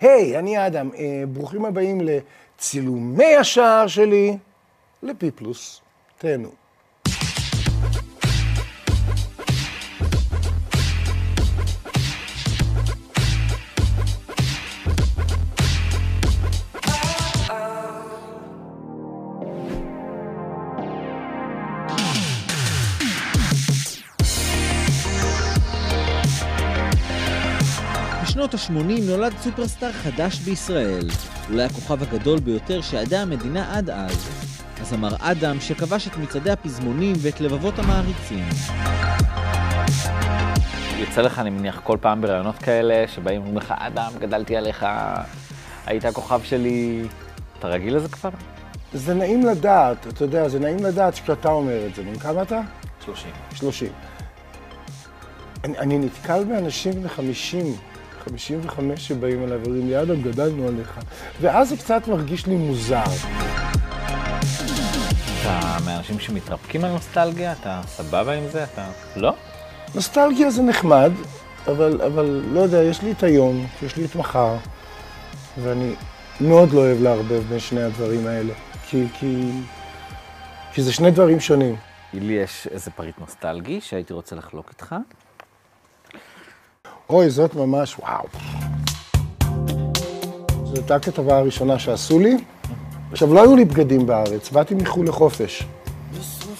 היי, אני אדם, אה, ברוכים הבאים לצילומי השער שלי לפי פלוס. תהנו. בשנות ה-80 נולד סופרסטאר חדש בישראל. אולי הכוכב הגדול ביותר שידעה המדינה עד אז. הזמר אדם שכבש את מצעדי הפזמונים ואת לבבות המעריצים. יוצא לך, אני מניח, כל פעם בראיונות כאלה, שבאים ואומרים לך, אדם, גדלתי עליך, היית הכוכב שלי. אתה רגיל לזה כבר? זה נעים לדעת, אתה יודע, זה נעים לדעת כשאתה אומר את זה. בן כמה אתה? 30. 30. אני, אני נתקל באנשים בני 50, 55 שבאים אליי ואומרים לי, אדם, גדלנו עליך. ואז זה קצת מרגיש לי מוזר. אתה מהאנשים שמתרפקים על נוסטלגיה? אתה סבבה עם זה? אתה... לא? נוסטלגיה זה נחמד, אבל, אבל לא יודע, יש לי את היום, יש לי את מחר, ואני מאוד לא אוהב לערבב בין שני הדברים האלה, כי, כי, כי זה שני דברים שונים. לי יש איזה פריט נוסטלגי שהייתי רוצה לחלוק איתך. אוי, זאת ממש וואו. זו הייתה הכתבה הראשונה שעשו לי. עכשיו, לא היו לי בגדים בארץ, באתי מחו"ל לחופש.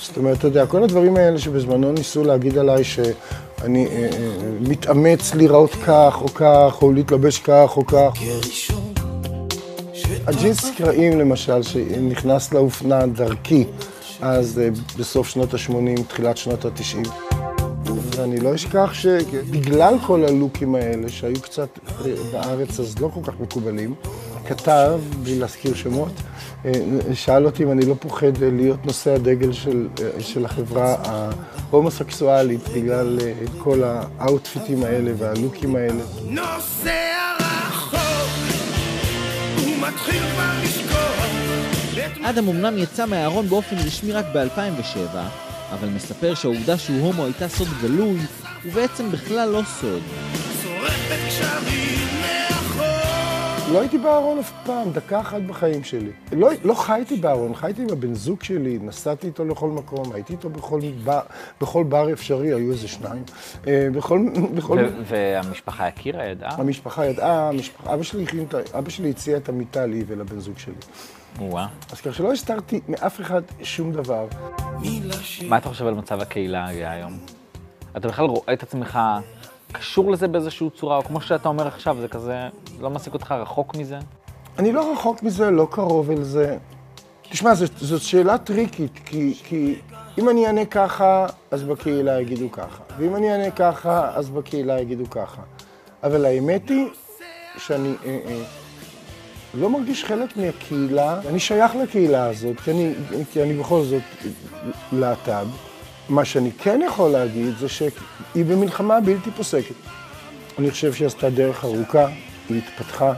זאת אומרת, אתה יודע, כל הדברים האלה שבזמנו ניסו להגיד עליי שאני אה, אה, מתאמץ להיראות כך או כך, או להתלבש כך או כך. הג'ינס קרעים, למשל, שנכנס לאופנה דרכי, אז אה, בסוף שנות ה-80, תחילת שנות ה-90. ואני לא אשכח שבגלל כל הלוקים האלה, שהיו קצת אה, בארץ אז לא כל כך מקובלים, כתב, בלי להזכיר שמות, אה, שאל אותי אם אני לא פוחד להיות נושא הדגל של, אה, של החברה ההומוסקסואלית בגלל כל האאוטפיטים האלה והלוקים האלה. נוסע רחוק, הוא מתחיל כבר לשכוח. אדם אמנם יצא מהארון באופן רשמי רק ב-2007, אבל מספר שהעובדה שהוא הומו הייתה סוד גלוי, ובעצם בכלל לא סוד. לא הייתי בארון אף פעם, דקה אחת בחיים שלי. לא, לא חייתי בארון, חייתי עם הבן זוג שלי, נסעתי איתו לכל מקום, הייתי איתו בכל, ב, בכל בר אפשרי, היו איזה שניים. אה, בכל... בכל... ו- והמשפחה הכירה, ידעה? המשפחה ידעה, המשפחה, אבא, שלי, אבא שלי הציע את המיטה לי ולבן זוג שלי. וואה. אז כך שלא הסתרתי מאף אחד שום דבר. מה אתה חושב על מצב הקהילה הגאה היום? אתה בכלל רואה את עצמך קשור לזה באיזושהי צורה, או כמו שאתה אומר עכשיו, זה כזה, לא מעסיק אותך רחוק מזה? אני לא רחוק מזה, לא קרוב אל זה. תשמע, זאת, זאת שאלה טריקית, כי, כי אם אני אענה ככה, אז בקהילה יגידו ככה, ואם אני אענה ככה, אז בקהילה יגידו ככה. אבל האמת היא שאני אה, אה, לא מרגיש חלק מהקהילה, אני שייך לקהילה הזאת, כי אני, כי אני בכל זאת להט"ב. מה שאני כן יכול להגיד זה שהיא במלחמה בלתי פוסקת. אני חושב שהיא עשתה דרך ארוכה, היא התפתחה.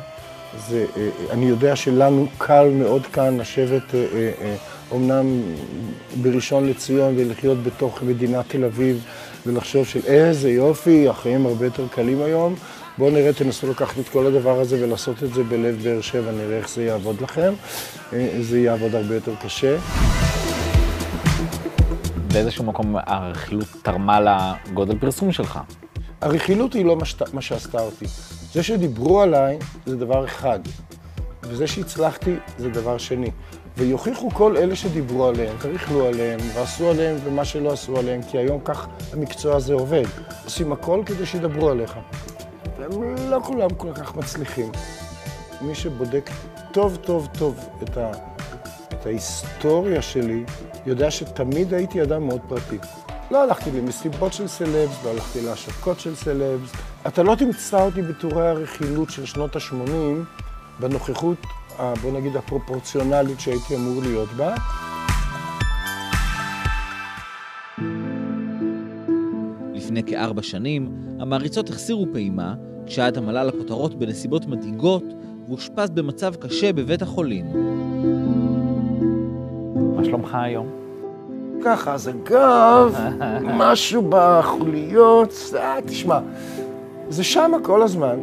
זה, אה, אני יודע שלנו קל מאוד כאן לשבת אומנם אה, אה, בראשון לציון ולחיות בתוך מדינת תל אביב ולחשוב של איזה יופי, החיים הרבה יותר קלים היום. בואו נראה, תנסו לקחת את כל הדבר הזה ולעשות את זה בלב באר שבע, נראה איך זה יעבוד לכם. זה יעבוד הרבה יותר קשה. באיזשהו מקום הרכילות תרמה לגודל פרסום שלך. הרכילות היא לא מה שעשתה אותי. זה שדיברו עליי זה דבר אחד, וזה שהצלחתי זה דבר שני. ויוכיחו כל אלה שדיברו עליהם, וריכלו עליהם, ועשו עליהם ומה שלא עשו עליהם, כי היום כך המקצוע הזה עובד. עושים הכל כדי שידברו עליך. והם לא כולם כל כך מצליחים. מי שבודק טוב טוב טוב את, ה, את ההיסטוריה שלי, יודע שתמיד הייתי אדם מאוד פרטי. לא הלכתי למסיבות של סלבס, לא הלכתי להשקות של סלבס. אתה לא תמצא אותי בטורי הרכילות של שנות ה-80 בנוכחות, בוא נגיד, הפרופורציונלית שהייתי אמור להיות בה. לפני כארבע שנים, המעריצות החסירו פעימה, כשאדם עלה לכותרות בנסיבות מדאיגות ואושפז במצב קשה בבית החולים. מה שלומך היום? ככה, אז אגב, משהו בחוליות, אה, תשמע, זה שמה כל הזמן.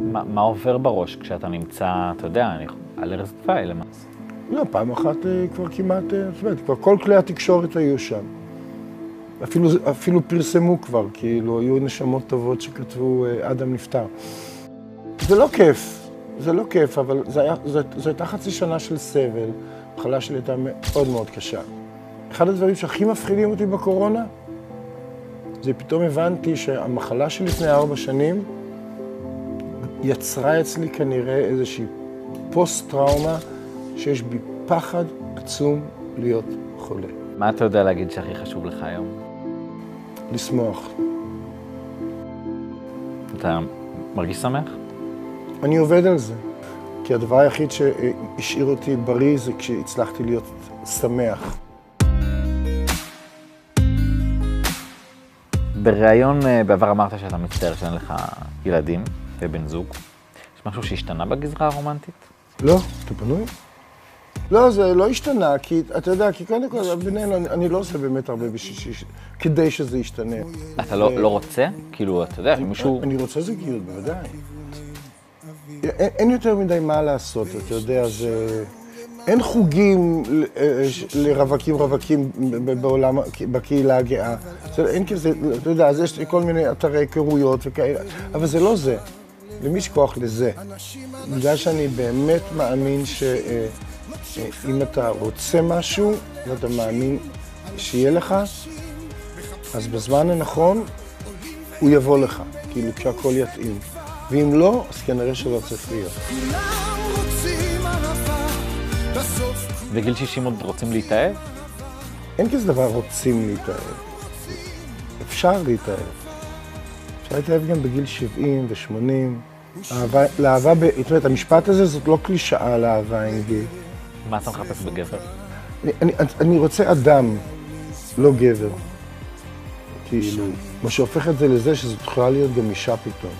מה, מה עובר בראש כשאתה נמצא, אתה יודע, אני, על ערש דווי למעשה? לא, פעם אחת אה, כבר כמעט, אה, זאת אומרת, כבר כל כלי התקשורת היו שם. אפילו, אפילו פרסמו כבר, כאילו, היו נשמות טובות שכתבו, אה, אדם נפטר. זה לא כיף, זה לא כיף, אבל זו, הייתה חצי שנה של סבל. המחלה שלי הייתה מאוד מאוד קשה. אחד הדברים שהכי מפחידים אותי בקורונה, זה פתאום הבנתי שהמחלה שלי לפני ארבע שנים יצרה אצלי כנראה איזושהי פוסט-טראומה שיש בי פחד עצום להיות חולה. מה אתה יודע להגיד שהכי חשוב לך היום? לשמוח. אתה מרגיש שמח? אני עובד על זה, כי הדבר היחיד שהשאיר אותי בריא זה כשהצלחתי להיות שמח. בריאיון אה, בעבר אמרת שאתה מצטער שאין לך ילדים ובן זוג. יש משהו שהשתנה בגזרה הרומנטית? לא, אתה פנוי? לא, זה לא השתנה, כי אתה יודע, כי קודם כל, בינינו, אני, אני לא עושה באמת הרבה בשביל, ש... כדי שזה ישתנה. אתה לא, לא רוצה? כאילו, אתה יודע, מישהו... אני רוצה זוגיות, בוודאי. אין, אין יותר מדי מה לעשות, אתה יודע, זה... אין חוגים אה, לרווקים רווקים בעולם, בקהילה הגאה. אין כזה, אתה יודע, אז יש כל מיני אתרי היכרויות וכאלה, אבל זה לא זה. למי יש כוח לזה? בגלל שאני באמת מאמין שאם אתה רוצה משהו ואתה מאמין שיהיה לך, אז בזמן הנכון הוא יבוא לך, כאילו כשהכול יתאים. ואם לא, אז כנראה שלא צריך להיות. בגיל 60 עוד רוצים להתאהב? אין כזה דבר רוצים להתאהב. אפשר להתאהב. אפשר להתאהב גם בגיל 70 ו-80. לאהבה, זאת אומרת, המשפט הזה זאת לא קלישאה לאהבה עם גיל. מה אתה מחפש בגבר? אני, אני, אני רוצה אדם, לא גבר. כאילו, מה שהופך את זה לזה שזאת יכולה להיות גם אישה פתאום.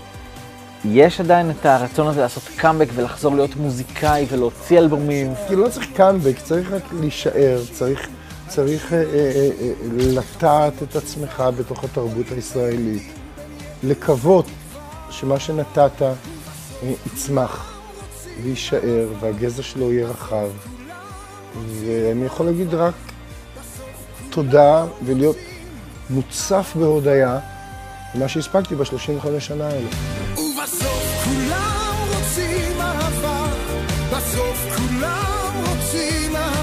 יש עדיין את הרצון הזה לעשות קאמבק ולחזור להיות מוזיקאי ולהוציא אלבומים? כאילו לא צריך קאמבק, צריך רק להישאר, צריך, צריך אה, אה, אה, אה, לטעת את עצמך בתוך התרבות הישראלית. לקוות שמה שנתת אה, יצמח ויישאר והגזע שלו יהיה רחב. ואני יכול להגיד רק תודה ולהיות מוצף בהודיה למה שהספקתי ב-35 שנה האלה. ובסוף כולם רוצים אהבה, בסוף כולם רוצים אהבה.